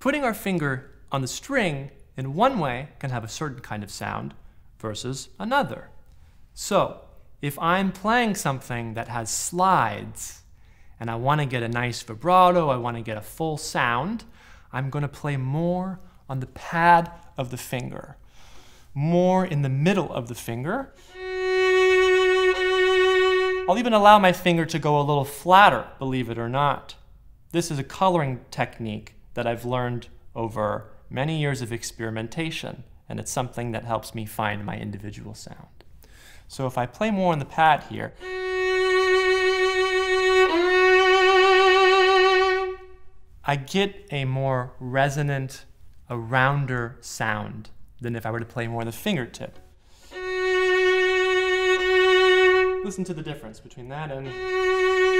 Putting our finger on the string in one way can have a certain kind of sound versus another. So, if I'm playing something that has slides and I want to get a nice vibrato, I want to get a full sound, I'm going to play more on the pad of the finger, more in the middle of the finger. I'll even allow my finger to go a little flatter, believe it or not. This is a coloring technique that I've learned over many years of experimentation, and it's something that helps me find my individual sound. So if I play more on the pad here, I get a more resonant, a rounder sound than if I were to play more on the fingertip. Listen to the difference between that and...